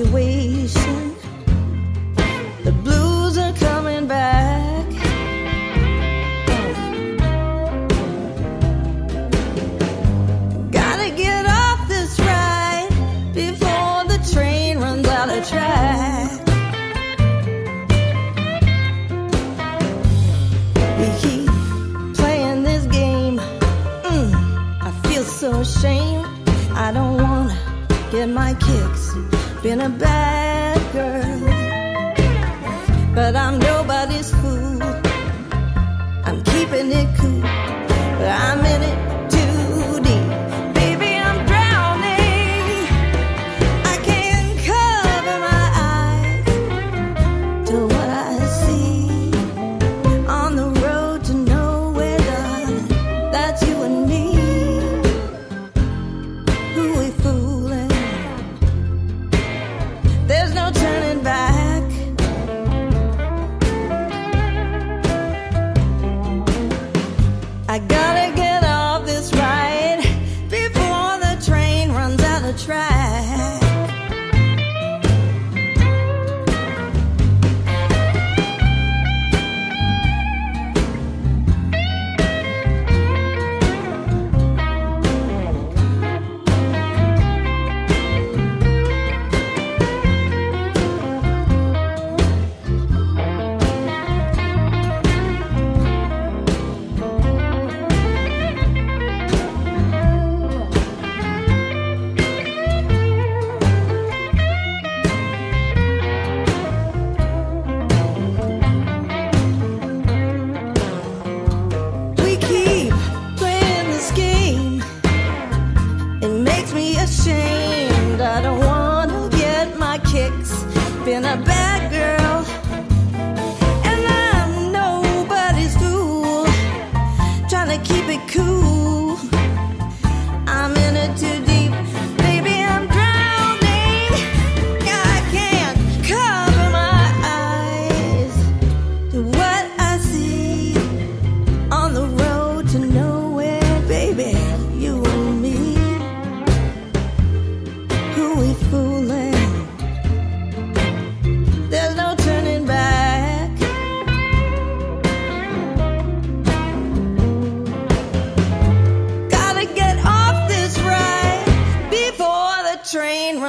situation. The blues are coming back. Gotta get off this ride before the train runs out of track. We keep playing this game. Mm, I feel so ashamed. I don't wanna get my kicks been a bad girl, but I'm no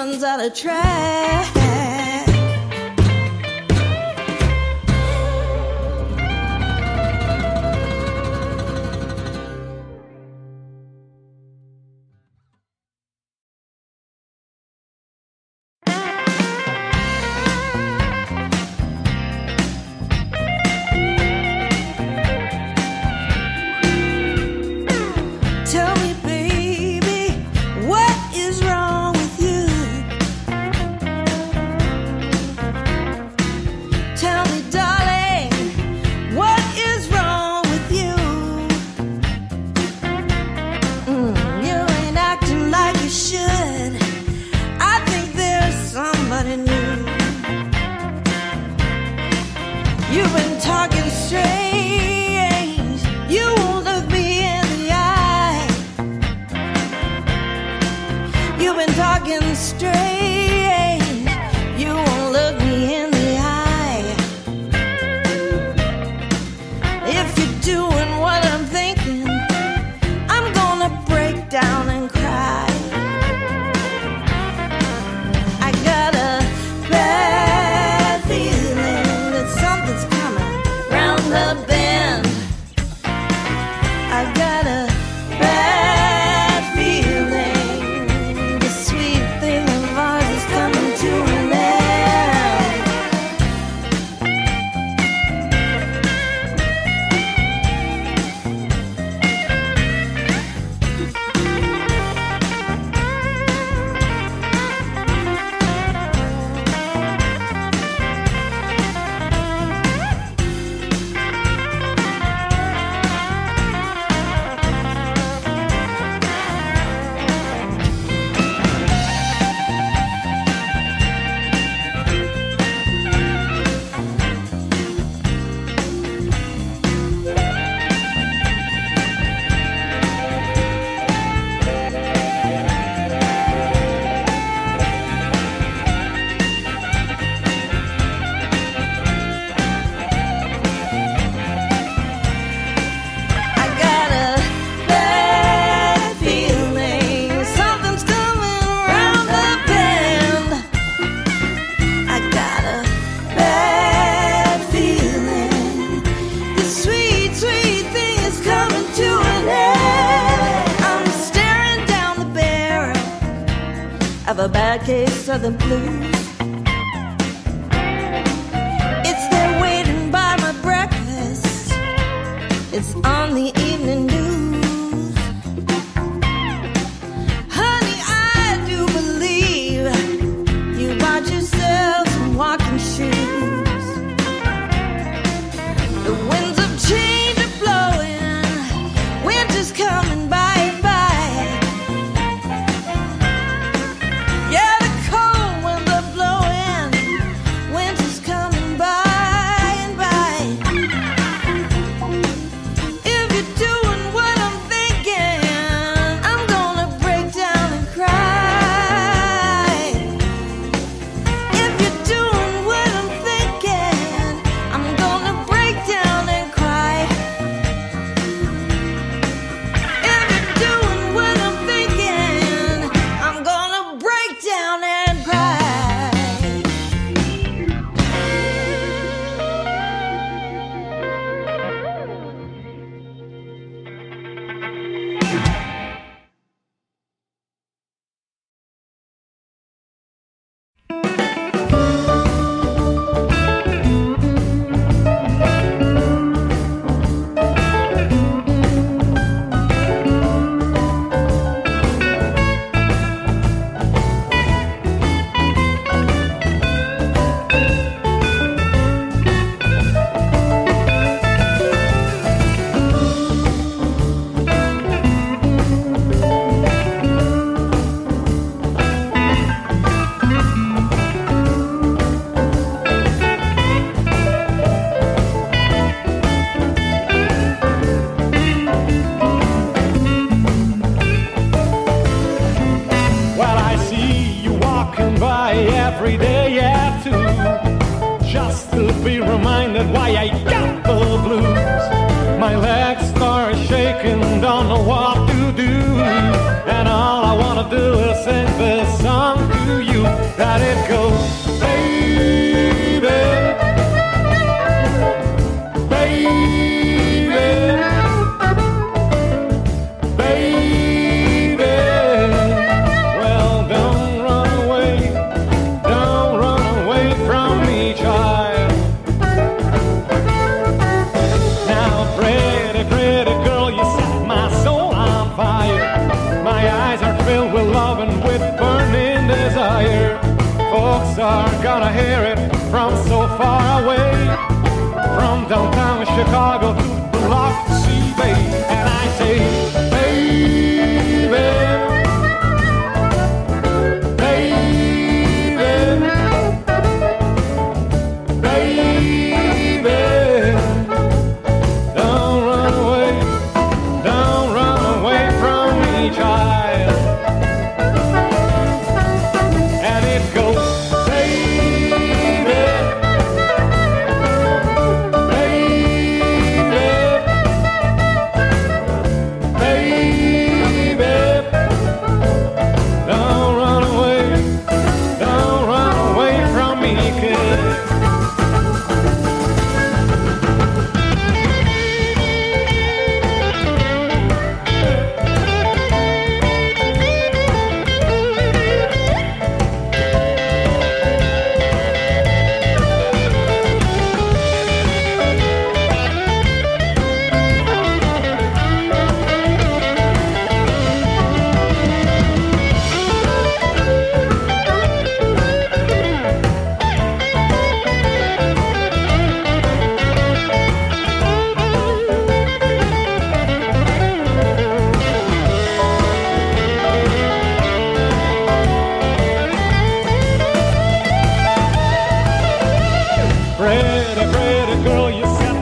runs out of track. It's on the do a sing this song to you that it goes. downtown Chicago through the Rock Sea Bay, and I say.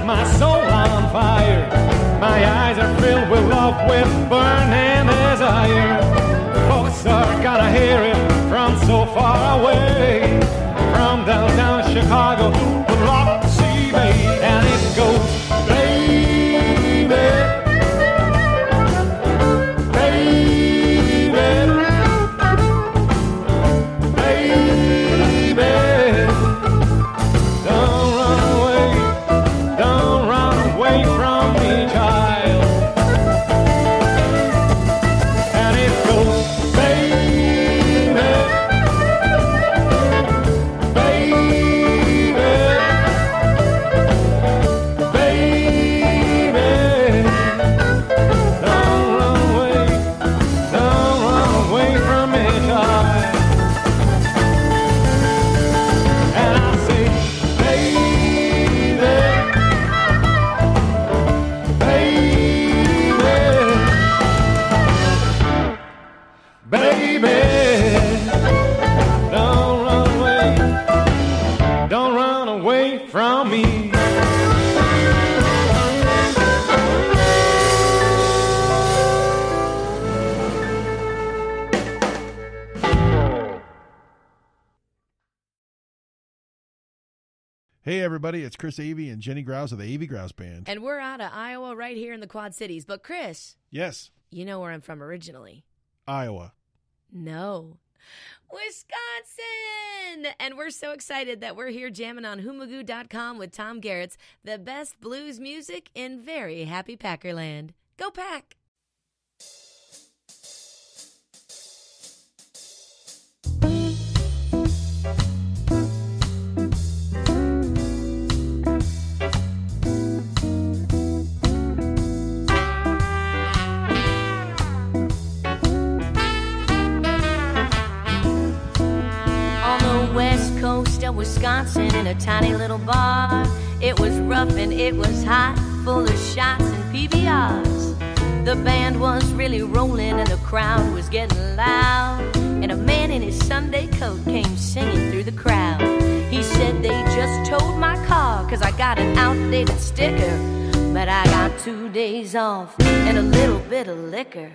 my soul on fire. My eyes are filled with love, with burning desire. Folks are gonna hear it from so far away. Hey, everybody, it's Chris Avey and Jenny Grouse of the Avey Grouse Band. And we're out of Iowa right here in the Quad Cities. But, Chris, yes, you know where I'm from originally. Iowa. No. Wisconsin! And we're so excited that we're here jamming on WhoMagoo.com with Tom Garrett's the best blues music in very happy Packerland. Go Pack! Wisconsin in a tiny little bar. It was rough and it was hot, full of shots and PBRs. The band was really rolling and the crowd was getting loud. And a man in his Sunday coat came singing through the crowd. He said they just towed my car cause I got an outdated sticker. But I got two days off and a little bit of liquor.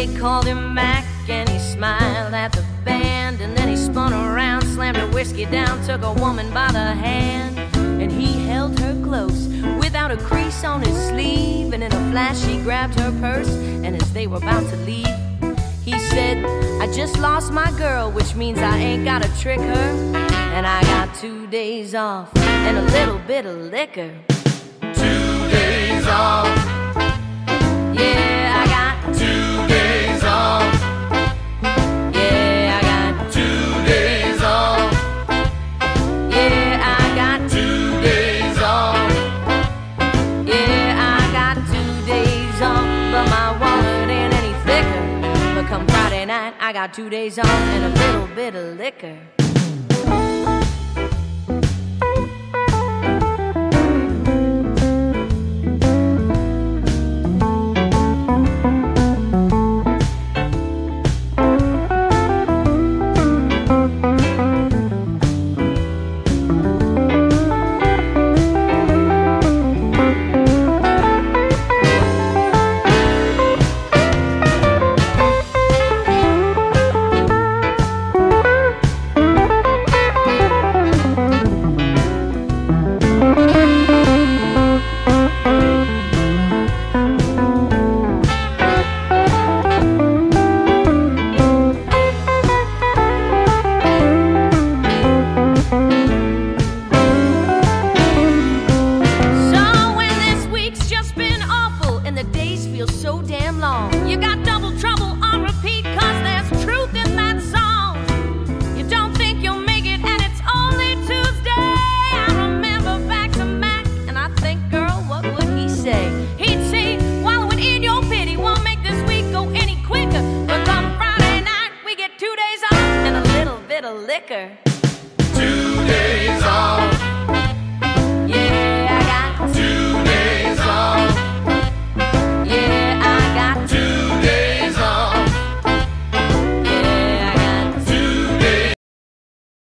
They called him Mac, and he smiled at the band. And then he spun around, slammed a whiskey down, took a woman by the hand. And he held her close, without a crease on his sleeve. And in a flash, he grabbed her purse. And as they were about to leave, he said, I just lost my girl, which means I ain't gotta trick her. And I got two days off and a little bit of liquor. Two days off. Two days off and a